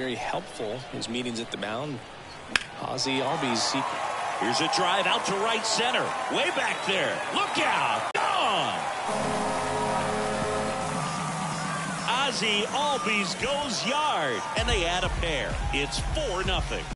very helpful. His meetings at the mound. Ozzie Albies. He... Here's a drive out to right center. Way back there. Look out. Gone. Ozzie Albies goes yard. And they add a pair. It's 4 nothing.